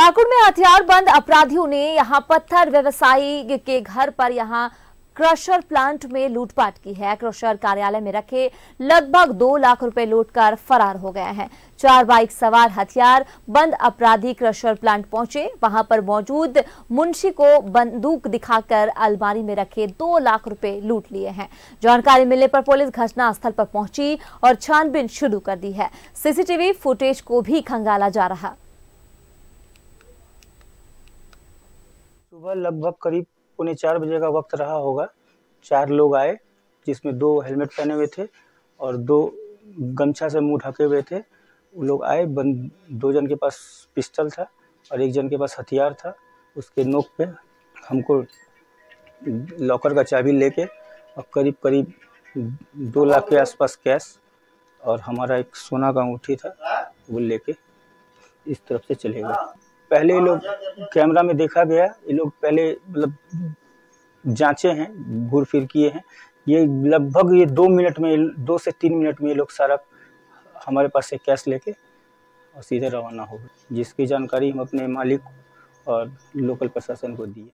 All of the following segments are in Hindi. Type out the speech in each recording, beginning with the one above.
पाकुड़ में हथियार बंद अपराधियों ने यहाँ पत्थर व्यवसायी के घर पर यहाँ क्रशर प्लांट में लूटपाट की है। क्रशर कार्यालय में रखे लगभग दो लाख रुपए लूटकर फरार हो गए हैं। चार बाइक सवार हथियार बंद अपराधी क्रशर प्लांट पहुँचे। वहाँ पर मौजूद मुंशी को बंदूक दिखाकर अलमारी में रखे दो लाख रुपए लूट लिए हैं। जानकारी मिलने पर पुलिस घटनास्थल पर पहुँची और छानबीन शुरू कर दी है। सीसीटीवी फुटेज को भी खंगाला जा रहा। सुबह लगभग करीब पौने चार बजे का वक्त रहा होगा। चार लोग आए, जिसमें दो हेलमेट पहने हुए थे और दो गमछा से मुँह ढके हुए थे। वो लोग आए बंद दो जन के पास पिस्टल था और एक जन के पास हथियार था। उसके नोक पे हमको लॉकर का चाबी लेके और करीब करीब दो लाख के आसपास कैश और हमारा एक सोना का अंगूठी था, वो लेके इस तरफ़ से चले गए। पहले लोग कैमरा में देखा गया ये लोग पहले मतलब जांचे हैं घूर फिर किए हैं। ये लगभग ये दो मिनट में दो से तीन मिनट में ये लोग सारा हमारे पास से कैश लेके और सीधे रवाना हो गए जिसकी जानकारी हम अपने मालिक और लोकल प्रशासन को दिए।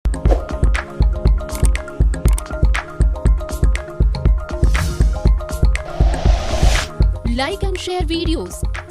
Like and share videos,